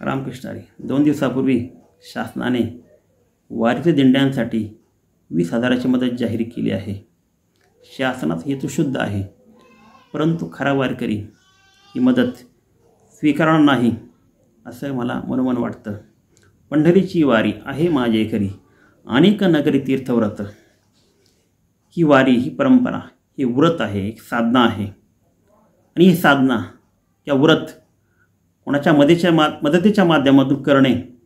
रामकृष्णारी. दोन दिवसापूर्वी शासनाने वारीच्या दिंड्यांसाठी वीस हजाराची मदत जाहीर केली आहे. शासनाचा हेतुशुद्ध आहे. परंतु खरा वारकरी ही मदत स्वीकारणार नाही असं मला मनोमन वाटतं. पंढरीची वारी आहे माझे खरी अनेक नगरी तीर्थव्रत. ही वारी ही परंपरा हे व्रत आहे एक साधना आहे. आणि ही साधना या व्रत कोणाच्या मदेच्या मा मदतीच्या माध्यमातून करणे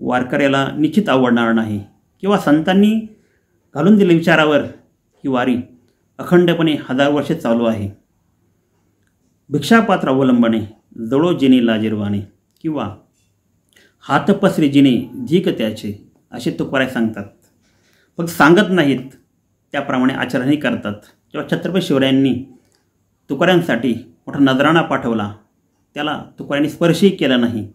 वारकऱ्याला निश्चित आवडणार नाही. किंवा संतांनी घालून दिले विचारावर ही वारी अखंडपणे हजार वर्षे चालू आहे. भिक्षापात्र अवलंबणे जळो जिने लाजिरवाणे किंवा हात पसरे जिने झीक त्याचे असे तुकाराय सांगतात. फक्त सांगत नाहीत त्याप्रमाणे आचरणही करतात. जेव्हा छत्रपती शिवरायांनी तुकाऱ्यांसाठी मोठा नजराणा पाठवला. त्याला तुकाऱ्यांनी स्पर्शही केला नाही.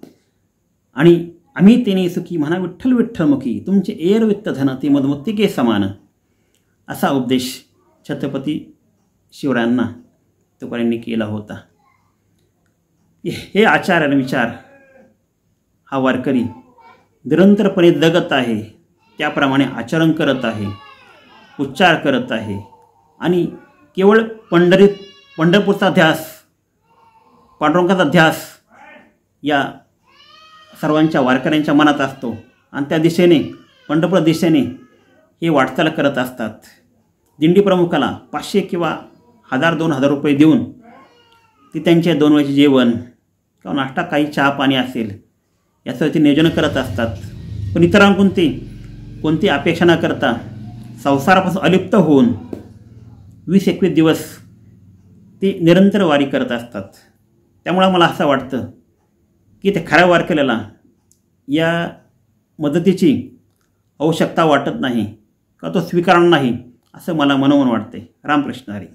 आणि आम्ही तेने सुखी म्हणा विठ्ठल विठ्ठलमुखी तुमचे एर वित्त धन ते मधमुत्तिके समान. असा उपदेश छत्रपती शिवरायांना तुकाऱ्यांनी केला होता. हे आचार आणि विचार हा वारकरी निरंतरपणे जगत आहे. त्याप्रमाणे आचरण करत आहे उच्चार करत आहे. आणि केवळ पंढरीत पंढरपूरचा ध्यास पांडुरंगाचा ध्यास या सर्वांच्या वारकऱ्यांच्या मनात असतो. आणि त्या दिशेने पंढरपूर दिशेने हे वाटचाल करत असतात. दिंडी प्रमुखाला पाचशे किंवा हजार दोन हजार रुपये देऊन ती त्यांचे दोन वेळचे जेवण किंवा नाश्ता काही चहा पाणी असेल याचं ते नियोजन करत असतात. पण इतरांकडून ते कोणती अपेक्षा न करता संसारापासून अलिप्त होऊन वीस एकवीस दिवस ते निरंतर वारी करत असतात. त्यामुळं मला असं वाटतं की ते खऱ्या वारकऱ्याला या मदतीची आवश्यकता वाटत नाही का तो स्वीकारणार नाही असं मला मनोमन वाटते रामकृष्ण हरी.